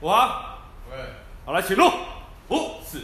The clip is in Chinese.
我、啊，喂，好来，请录，五四。